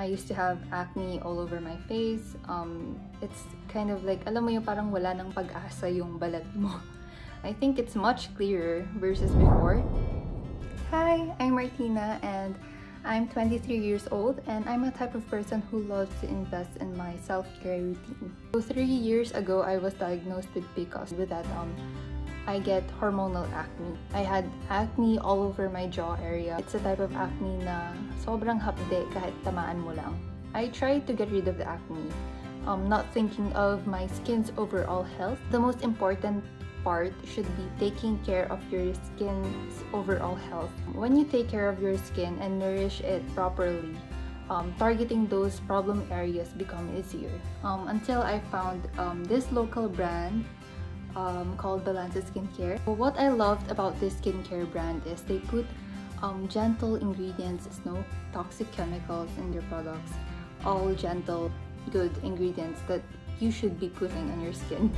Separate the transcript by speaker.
Speaker 1: I used to have acne all over my face. Um, it's kind of like, alam mo yung parang wala ng pag-asa yung balat mo. I think it's much clearer versus before. Hi, I'm Martina and I'm 23 years old and I'm a type of person who loves to invest in my self-care routine. So three years ago, I was diagnosed with PCOS. With that, um, I get hormonal acne. I had acne all over my jaw area. It's a type of acne na sobrang hapde kahit tamaan mo lang. I tried to get rid of the acne, um, not thinking of my skin's overall health. The most important part should be taking care of your skin's overall health. When you take care of your skin and nourish it properly, um, targeting those problem areas become easier. Um, until I found um, this local brand um, called Balanse Skincare. What I loved about this skincare brand is they put um, gentle ingredients, no toxic chemicals in their products, all gentle, good ingredients that you should be putting on your skin.